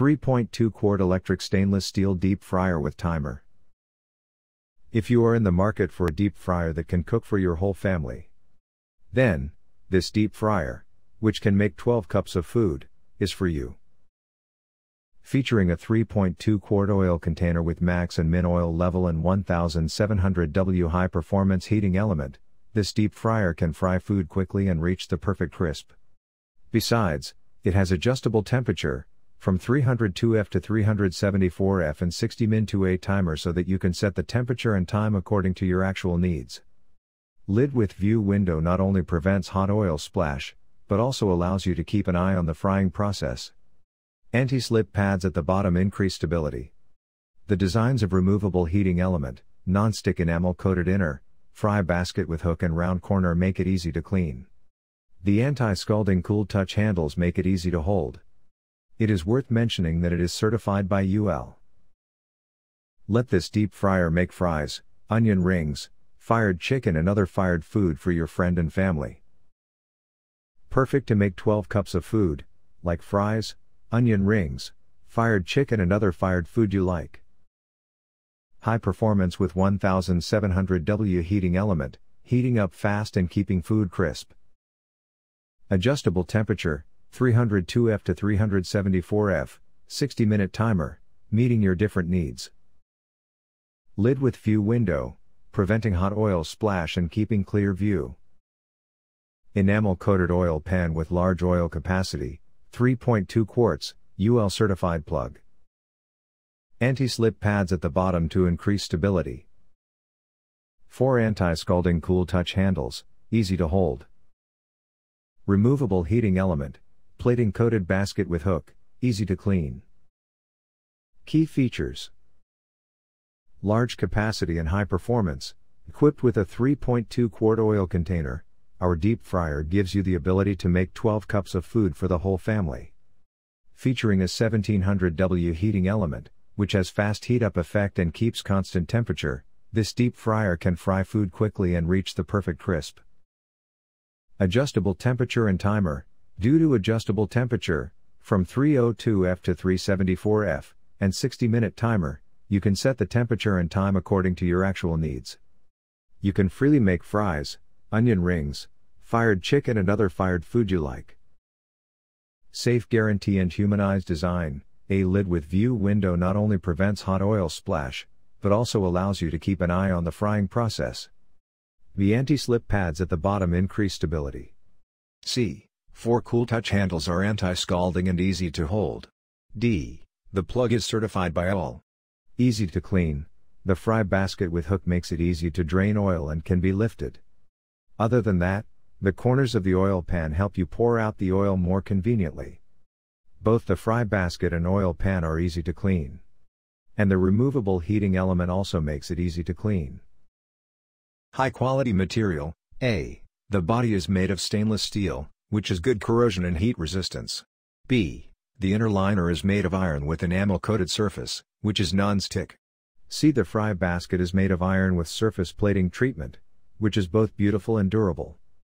3.2 quart electric stainless steel deep fryer with timer. If you are in the market for a deep fryer that can cook for your whole family, then, this deep fryer, which can make 12 cups of food, is for you. Featuring a 3.2 quart oil container with max and min oil level and 1700 W high performance heating element, this deep fryer can fry food quickly and reach the perfect crisp. Besides, it has adjustable temperature, from 302F to 374F and 60 min to a timer so that you can set the temperature and time according to your actual needs. Lid with view window not only prevents hot oil splash, but also allows you to keep an eye on the frying process. Anti-slip pads at the bottom increase stability. The designs of removable heating element, non-stick enamel coated inner, fry basket with hook and round corner make it easy to clean. The anti-scalding cool touch handles make it easy to hold. It is worth mentioning that it is certified by UL. Let this deep fryer make fries, onion rings, fired chicken and other fired food for your friend and family. Perfect to make 12 cups of food, like fries, onion rings, fired chicken and other fired food you like. High performance with 1700 W heating element, heating up fast and keeping food crisp. Adjustable temperature, 302F to 374F, 60 minute timer, meeting your different needs. Lid with view window, preventing hot oil splash and keeping clear view. Enamel coated oil pan with large oil capacity, 3.2 quarts, UL certified plug. Anti slip pads at the bottom to increase stability. 4 anti scalding cool touch handles, easy to hold. Removable heating element, plating coated basket with hook, easy to clean. Key features Large capacity and high performance, equipped with a 3.2 quart oil container, our deep fryer gives you the ability to make 12 cups of food for the whole family. Featuring a 1700 W heating element, which has fast heat up effect and keeps constant temperature, this deep fryer can fry food quickly and reach the perfect crisp. Adjustable temperature and timer, Due to adjustable temperature, from 302F to 374F, and 60 minute timer, you can set the temperature and time according to your actual needs. You can freely make fries, onion rings, fired chicken, and other fired food you like. Safe guarantee and humanized design. A lid with view window not only prevents hot oil splash, but also allows you to keep an eye on the frying process. The anti slip pads at the bottom increase stability. C. Four cool touch handles are anti-scalding and easy to hold. D. The plug is certified by UL. Easy to clean. The fry basket with hook makes it easy to drain oil and can be lifted. Other than that, the corners of the oil pan help you pour out the oil more conveniently. Both the fry basket and oil pan are easy to clean. And the removable heating element also makes it easy to clean. High quality material, A. The body is made of stainless steel, which is good corrosion and heat resistance. B. The inner liner is made of iron with enamel coated surface, which is non-stick. C. The fry basket is made of iron with surface plating treatment, which is both beautiful and durable.